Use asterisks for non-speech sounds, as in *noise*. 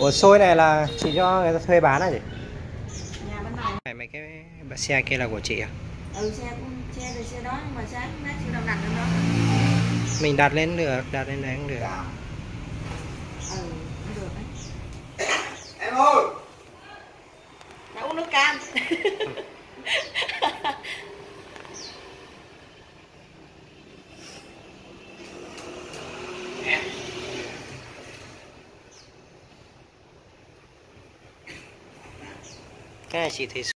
Ủa xôi này là chị cho người ta thuê bán à chị? nhà bên này Này mấy cái xe kia là của chị à? ừ xe xe thì xe đó nhưng mà sáng nó chưa đâu đặt lên đó Mình đặt lên được, đặt lên đấy cũng được. ừ cũng được đấy em ơi đã uống nước cam Cái *laughs* này chị thấy